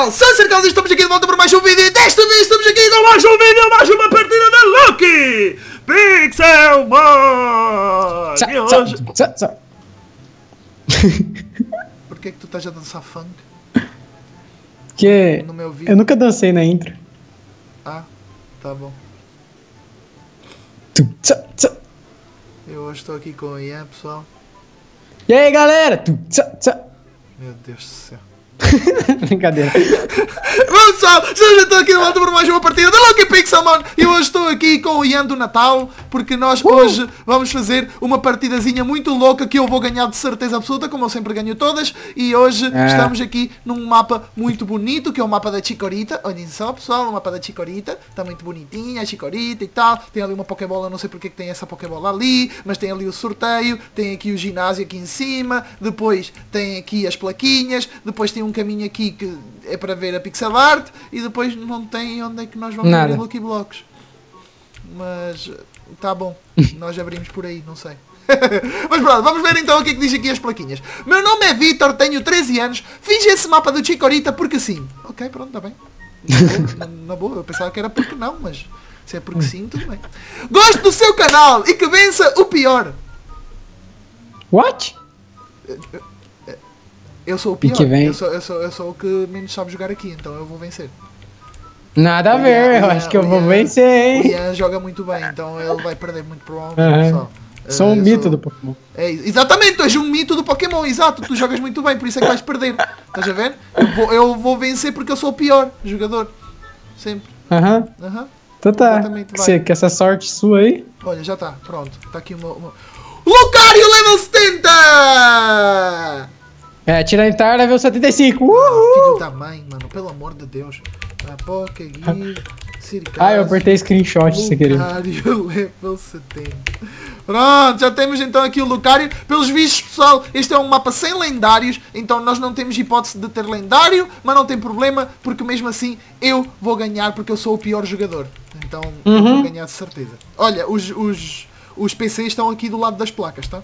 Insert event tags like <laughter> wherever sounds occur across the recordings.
pessoal, São Cercados, estamos aqui de volta para mais um vídeo e desta vez estamos aqui com mais um vídeo, mais uma partida da Lucky Pixel! Tsa, E hoje... <laughs> Porquê é que tu estás a dançar funk Que eu nunca dancei na intro. Ah, tá bom. Eu hoje estou aqui com o Ian, pessoal. E aí galera? Meu Deus do céu. <laughs> Brincadeira. Bom pessoal, já estou aqui de volta para mais uma partida da Lucky Pixelmon e hoje estou aqui com o Ian do Natal porque nós hoje vamos fazer uma partidazinha muito louca que eu vou ganhar de certeza absoluta, como eu sempre ganho todas. E hoje Ah. estamos aqui num mapa muito bonito que é o mapa da Chicorita, olhem só pessoal, o mapa da Chicorita, está muito bonitinha a Chicorita e tal, tem ali uma Pokébola, não sei porque que tem essa Pokébola ali, mas tem ali o sorteio, tem aqui o ginásio aqui em cima, depois tem aqui as plaquinhas, depois tem um caminho aqui que é para ver a pixel art e depois não tem onde é que nós vamos Nada. ver Lucky Blocks. Mas tá bom, <laughs> nós abrimos por aí, não sei. <laughs> Mas pronto, vamos ver então o que é que diz aqui as plaquinhas. Meu nome é Vitor, tenho 13 anos, fiz esse mapa do Chicorita porque sim. Ok, pronto, está bem. Na, <laughs> na boa, eu pensava que era porque não, mas se é porque sim, tudo bem. Gosto do seu canal e que vença o pior. What? Eu sou o pior. que vem- Eu, sou, eu, sou, eu sou o que menos sabe jogar aqui, então eu vou vencer. Nada a O ver, Ian- eu o acho que eu Ian- vou o vencer, O hein? Ian joga muito bem, então ele vai perder muito provavelmente, Aham. pessoal. Sou um eu mito sou- do Pokémon. É, exatamente, tu és um mito do Pokémon, exato, tu jogas muito bem, por isso é que vais perder. Estás a ver? Eu vou, eu vou vencer porque eu sou o pior jogador. Sempre. Aham. Aham. Então tá. Vai. Você, que essa sorte sua aí? Olha, já está, pronto. Está aqui uma, uma... Lucario level 70! É, Tiratar level 75. Uhul! Filho da mãe, mano, pelo amor de Deus. A Pokégear, <laughs> Circásio, Ah, eu apertei screenshot sem querer. Lucario <laughs> level 70. Pronto, já temos então aqui o Lucario. Pelos vistos, pessoal, este é um mapa sem lendários, então nós não temos hipótese de ter lendário, mas não tem problema, porque mesmo assim eu vou ganhar, porque eu sou o pior jogador. Então eu Uhum. vou ganhar de certeza. Olha, os, os, os PCs estão aqui do lado das placas, tá?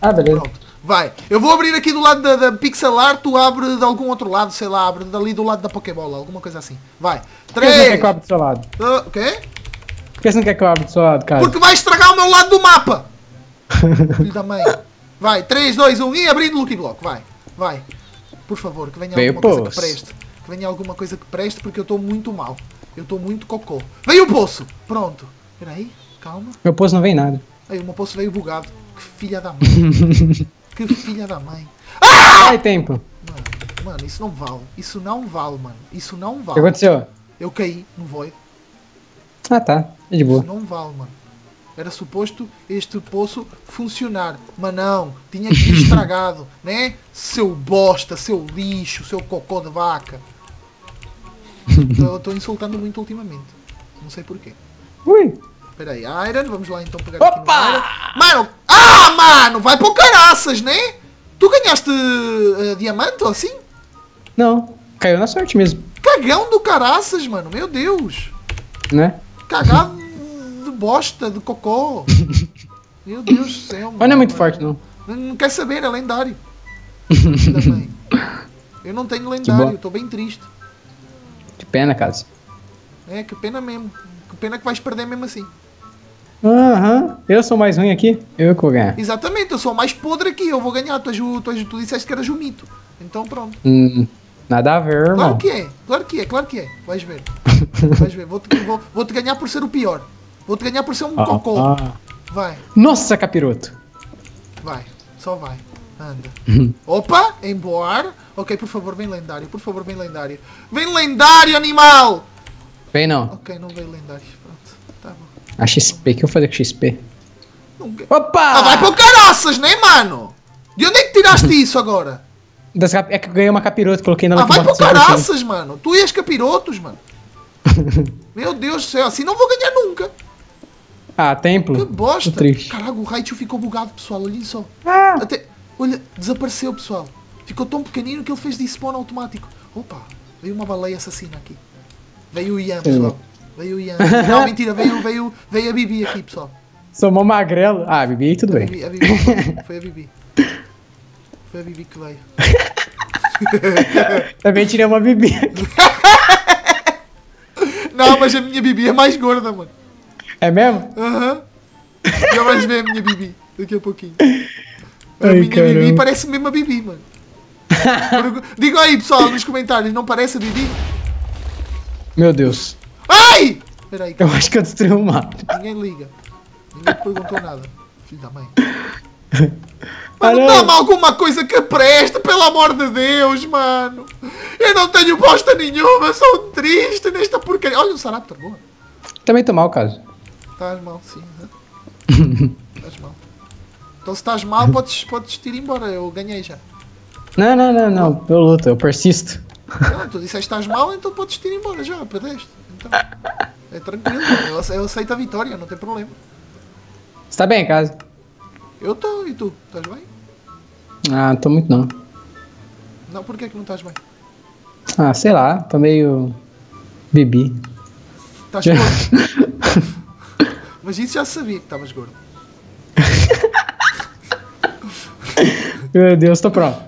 Ah, beleza. Pronto, vai. Eu vou abrir aqui do lado da, da pixel art, tu abre de algum outro lado, sei lá, abre dali do lado da Pokébola, alguma coisa assim. Vai. Por que não quer 3. que eu abra do seu lado? O quê? Por que você não quer que eu abra do seu lado, cara? Porque vai estragar o meu lado do mapa! <laughs> Filho da mãe. Vai, 3, 2, 1 e abrindo o Lucky Block. Vai, vai. Por favor, que venha Veio alguma coisa que poço. preste. Que venha alguma coisa que preste porque eu estou muito mal. Eu estou muito cocô. Veio o poço! Pronto. Espera aí, calma. Meu poço não vem nada. Aí o meu poço veio bugado. Que filha da <laughs> mãe. Que filha da mãe. Ai, tempo. Mano, mano, isso não vale. Isso não vale, mano. Isso não O que vale. aconteceu? Eu caí no void. Ah, tá. É de boa. Isso não vale, mano. Era suposto este poço funcionar. Mas não. Tinha que vir <coughs> estragado, né? Seu bosta, seu lixo, seu cocô de vaca. <laughs> Eu estou insultando muito ultimamente. Não sei porquê. Ui. Espera aí, Iron, vamos lá então pegar aqui no Opa! Iron. Mano, ah, mano, vai para o caraças, né? Tu ganhaste eh, diamante ou assim? Não. Caiu na sorte mesmo, Cagão do caraças, mano, meu Deus. né? Cagado de bosta, de cocô. Meu Deus do céu, mano. Mas não é muito forte, não. Não, não quer saber, é lendário. <laughs> Também. Eu não tenho lendário, estou bem triste. Que pena, casa. É, que pena mesmo. Que pena que vais perder mesmo assim. Aham. Eu sou mais ruim aqui. Eu que vou ganhar. Exatamente, eu sou o mais podre aqui, eu vou ganhar. Tu, tu, tu disseste que eras o mito. Então pronto. Hum, nada a ver, Claro irmão. que é, claro que é, claro que é. Vais ver. Vais ver. Vou-te vou, vou-te ganhar por ser o pior. Vou-te ganhar por ser um Ah, cocô. ah. Vai, Nossa, capiroto. vai. Só vai. Anda. <laughs> Opa, embora. Ok, por favor, vem lendário. Por favor, vem lendário. Vem lendário, animal! Vem não. Ok, não veio lendário. Pronto. A XP, o que eu vou fazer com XP? Opa! Ah, vai pro caraças, né, mano? De onde é que tiraste <laughs> isso agora? Das cap- É que eu ganhei uma capiroto, coloquei na Ah, vai pro Lucky Box 100%. caraças, mano. Tu e as capirotos, mano. <laughs> Meu Deus do céu, assim não vou ganhar nunca. Ah, templo. Que bosta. Caraca, o Raichu ficou bugado, pessoal. Olhem só. Ah, Até, olha, desapareceu, pessoal. Ficou tão pequenino que ele fez despawn automático. Opa, veio uma baleia assassina aqui. Veio o Ian, pessoal. Veio o Ian. <laughs> Não, mentira, veio, veio, veio a Bibi aqui, pessoal. sou mó magrelo. Ah, Bibi, tudo A bem. Bibi, a Bibi <laughs> foi, a Bibi. Foi a Bibi que veio. <laughs> Também tirei uma Bibi. Não, mas a minha Bibi é mais gorda, mano. É mesmo? Aham. Já vais ver a minha Bibi daqui a pouquinho. A Ai, minha Bibi caramba. parece mesmo a Bibi, mano. Digam aí, pessoal, nos comentários, não parece a Bibi? Meu Deus. Ai! Espera aí, Eu acho que eu destruí o mapa. ninguém liga. Ninguém te perguntou nada. Filho da mãe. <laughs> Mano, dá-me alguma coisa que preste, pelo amor de Deus, mano. Eu não tenho bosta nenhuma, sou triste nesta porcaria. Olha o Saraptor, boa. Também tô mal, caso. Estás mal, sim. né? Estás mal. Então se estás mal, podes, podes ir embora. Eu ganhei já. Não, não, não, não. Eu luto, eu persisto. Não, tu disseste que estás mal, então podes ir embora já. Perdeste. É tranquilo. Eu, eu aceito a vitória, não tem problema. Você tá bem, caso? Eu estou, e tu? Estás bem? Ah, tô muito não. Não, porquê que não estás bem? Ah, sei lá, tô meio. Bibi. Estás <laughs> gordo. Mas isso já sabia que estavas gordo. Meu Deus, tô pronto.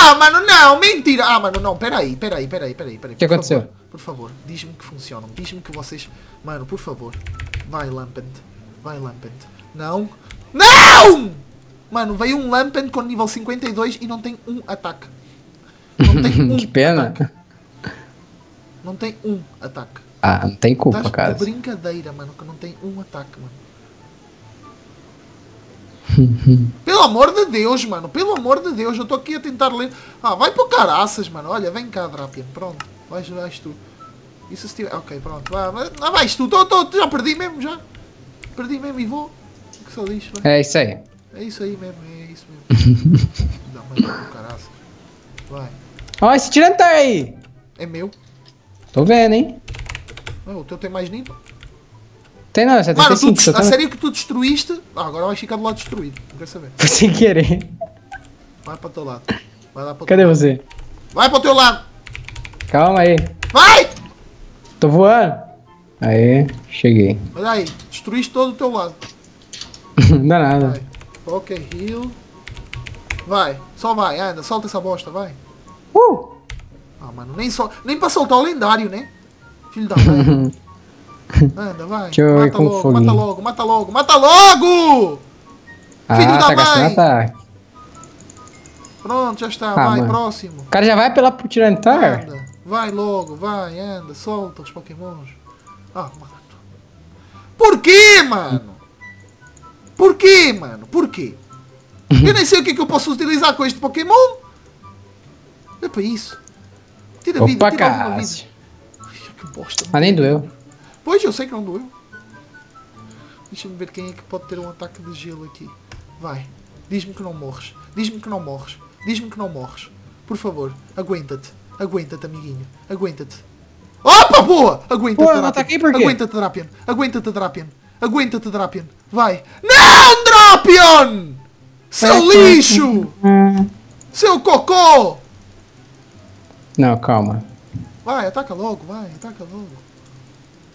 Ah, mano, não, mentira! Ah, mano, não, peraí, peraí, peraí, peraí, peraí. que por aconteceu? Favor, por favor, diz-me que funcionam. Diz-me que vocês. Mano, por favor. Vai, Lampent. Vai, Lampent. Não! Não! Mano, veio um Lampent com nível 52 e não tem um ataque. Não tem <laughs> um que pena. ataque. Não tem um ataque. Ah, não tem culpa, caso. brincadeira, mano, que não tem um ataque, mano. Pelo amor de Deus, mano. Pelo amor de Deus. Eu estou aqui a tentar ler. Ah, vai para caraças, mano. Olha, vem cá, Drapian. Pronto. Vais, vais tu. Isso se tiver... Ok, pronto. Vai, vai, ah, vais tu. Tô, tô, já perdi mesmo, já. Perdi mesmo e vou. O que só diz? vai. É isso aí. É isso aí mesmo. É isso mesmo. Dá mãe do caraças. Vai. Ó, esse tirantar aí. É meu. Tô vendo, hein? Ah, o teu tem mais nível. Tem não, Mano, tu, 75. des- só a sério que tu destruíste... Ah, agora vais ficar do lado destruído. Não quero saber. Foi sem querer. Vai para o teu lado. Vai lá para Cadê lado. você? Vai para o teu lado. Calma aí. Vai! Tô voando. Aí, cheguei. Olha aí. Destruíste todo o teu lado. <laughs> Não dá nada. Vai. Ok, heal. Vai. Só vai. Anda. Solta essa bosta. Vai. Uh! Ah, mano. Nem, sol... nem para soltar o lendário, né? Filho da mãe. <laughs> Anda, vai. Deixa eu ir mata com logo, foguinho. mata logo, mata logo, mata logo! Filho Ah, da tá gastando mãe! ataque. Pronto, já está. Ah, vai, mano. próximo. O cara já vai pela pro tirantar? Anda. Vai logo, vai, anda. Solta os pokémons. Ah, mano. Por quê, mano? Por quê, mano? Por quê? Eu nem sei o que, é que eu posso utilizar com este Pokémon. É para isso. Tira vida, Opa, tira alguma vida. Ai, que bosta. Ah, nem doeu. Pois, eu sei que não doeu. Deixa-me ver quem é que pode ter um ataque de gelo aqui. Vai. Diz-me que não morres. Diz-me que não morres. Diz-me que não morres. Por favor, aguenta-te. Aguenta-te, amiguinho. Aguenta-te. Opa, boa! Aguenta-te, Drapion. Aguenta-te, Drapion. Aguenta-te, Drapion. Aguenta-te, Drapion. Vai. Não, Drapion! Seu lixo! Seu cocô! Não, calma. Vai, ataca logo, vai, ataca logo.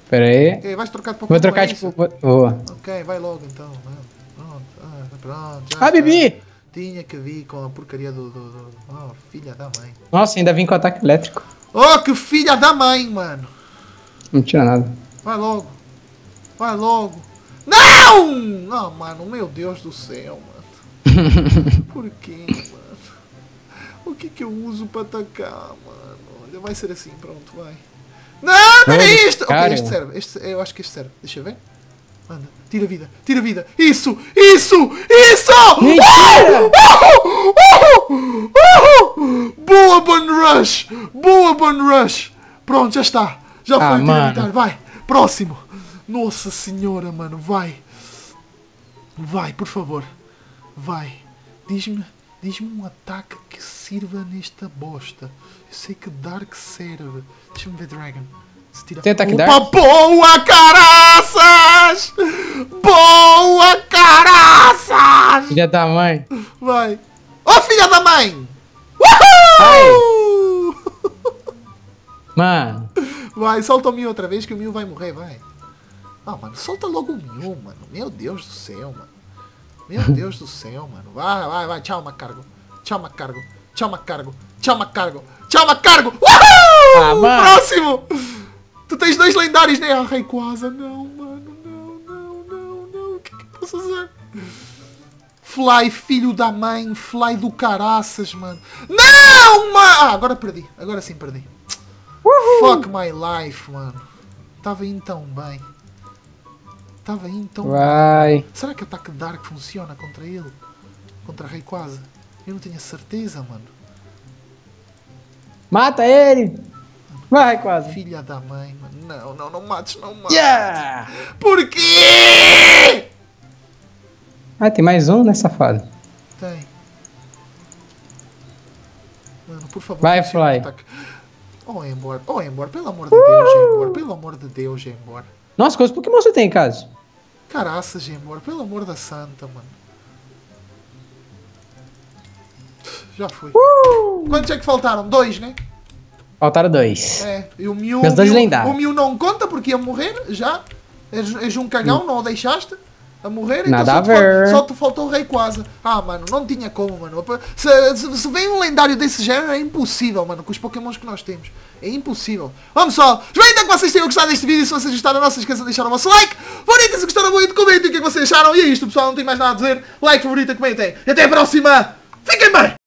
Pera aí. Ok, vais trocar de Pokémon. Vou trocar é tipo. isso? vou- Vou. Ok, vai logo então. vai. Pronto, ah, pronto. já Ah. Bibi! Tinha que vir com a porcaria do, do, do- Oh, filha da mãe. Nossa, ainda vim com ataque elétrico. Oh, que filha da mãe, mano. Não tira nada. Vai logo. Vai logo. Não! Não, mano, meu Deus do céu, mano. <laughs> Por quê, mano? O que que eu uso pra atacar, mano? Olha, vai ser assim, pronto, vai. Não, não é Olha, isto! Ok, este serve. Este, eu acho que este serve. Deixa eu ver. Anda, tira vida, tira vida. Isso, isso, isso! Uh! Uh! Uh! Boa, Bun Rush! Boa, Bun Rush! Pronto, já está. Já foi Ah, mano. militar. Vai, próximo. Nossa senhora, mano, vai. Vai, por favor. Vai. Diz-me diz-me um ataque que sirva nesta bosta. Eu sei que Dark serve. Deixa-me ver, Dragon. Se tira... Tem ataque Opa, Dark? boa, caraças! Boa, caraças! Filha da mãe. Vai. Ô, filha da mãe! Uhul! Mano. Vai, solta o Mew outra vez que o Mew vai morrer, vai. Ah, mano, solta logo o Mew, mano. Meu Deus do céu, mano. Meu Deus do céu, mano. Vai, vai, vai. Tchau, Macargo. Tchau, Macargo. Tchau, Macargo. Tchau, Macargo. Tchau, Macargo. Uhul! Ah, mano. Próximo. Tu tens dois lendários, né? Ah, Rayquaza. Não, mano. Não, não, não, não. O que é que eu posso fazer? Fly, filho da mãe. Fly do caraças, mano. Não, mano. Ah, agora perdi. Agora sim perdi. Fuck my life, mano. Tava indo tão bem. Tava indo tão bem. Vai. Será que ataque Dark funciona contra ele? Contra Rayquaza? Eu não tenho certeza, mano. Mata ele! Vai, quase. Filha da mãe, mano. Não, não, não mates, não mates. Yeah! Por quê? Ah, tem mais um, né, safado? Tem. Mano, por favor. Vai, o Fly. ataque. Oh, Embor. Oh, Embor. Pelo amor de Deus, Embor. Pelo amor de Deus, Embor. Nossa, quantos Pokémon você tem, caso? Caraças, Embor. Pelo amor da santa, mano. Já fui. Quantos é que faltaram? Dois, né? Faltaram dois. É, e o Mew, Meus dois lendários. o Mew não conta porque ia morrer já. És, és um cagão, não o deixaste a morrer. Nada então só a te ver. Só te faltou o Rayquaza. Ah, mano, não tinha como, mano. Se, se, se vem um lendário desse género é impossível, mano, com os pokémons que nós temos. É impossível. Vamos pessoal, espero então que vocês tenham gostado deste vídeo. Se vocês gostaram, não se esqueçam de deixar o vosso like. Favorita se gostaram muito, comentem o que é que vocês acharam. E é isto, pessoal, não tenho mais nada a dizer. Like, favorita, comentem. E até a próxima. Fiquem bem!